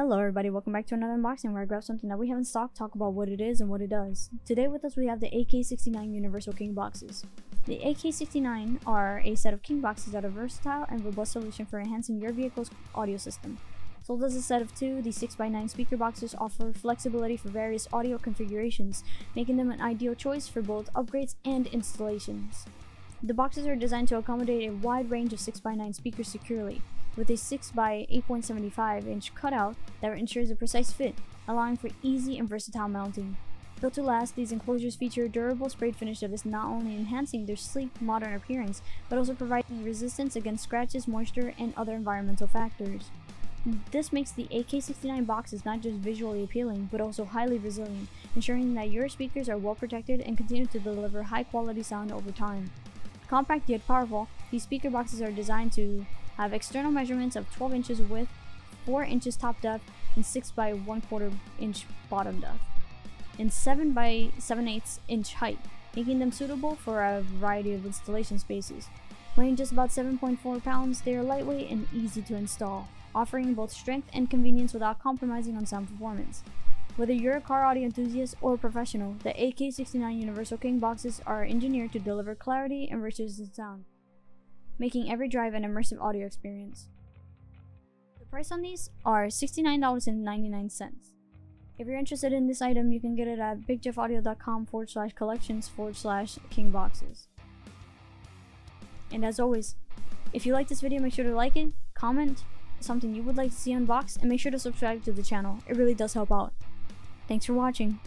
Hello everybody, welcome back to another unboxing where I grab something that we have in stock, talk about what it is and what it does. Today with us we have the AK-69 Universal King Boxes. The AK-69 are a set of King boxes that are versatile and robust solution for enhancing your vehicle's audio system. Sold as a set of two, the 6x9 speaker boxes offer flexibility for various audio configurations, making them an ideal choice for both upgrades and installations. The boxes are designed to accommodate a wide range of 6x9 speakers securely, with a 6x 8.75 inch cutout that ensures a precise fit, allowing for easy and versatile mounting. Built to last, these enclosures feature a durable sprayed finish that is not only enhancing their sleek, modern appearance, but also providing resistance against scratches, moisture, and other environmental factors. This makes the AK69 boxes not just visually appealing, but also highly resilient, ensuring that your speakers are well protected and continue to deliver high quality sound over time. Compact yet powerful, these speaker boxes are designed to have external measurements of 12 inches width, 4 inches top depth, and 6 by 1 quarter inch bottom depth, and 7 by 7 eighths inch height, making them suitable for a variety of installation spaces. Weighing just about 7.4 pounds, they are lightweight and easy to install, offering both strength and convenience without compromising on sound performance. Whether you're a car audio enthusiast or a professional, the AK69 Universal King boxes are engineered to deliver clarity and richness in sound, making every drive an immersive audio experience. The price on these are $69.99. If you're interested in this item, you can get it at bigjeffaudio.com forward slash collections forward slash king boxes. And as always, if you like this video, make sure to like it, comment something you would like to see unboxed, and make sure to subscribe to the channel. It really does help out. Thanks for watching.